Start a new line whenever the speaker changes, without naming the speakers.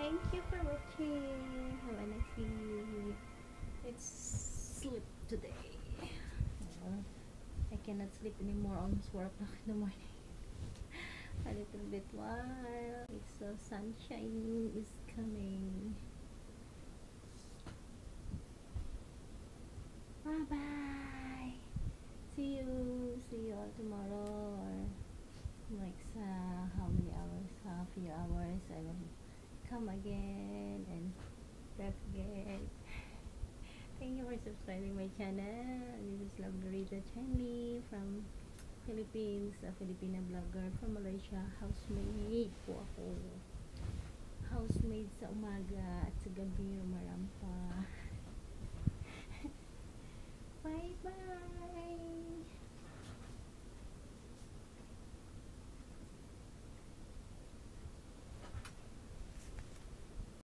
Thank you for watching. Have a nice sleep. It's sleep today. Uh, I cannot sleep anymore. Almost 4 o'clock in the morning. a little bit while. It's so sunshine is coming. Bye bye. Come again and back again. Thank you for subscribing my channel. This is Love Dorita Chanli from Philippines, a Filipina vlogger from Malaysia. Housemaid po ako. Housemaid sa umaga at sa gabi umarampa. Bye bye!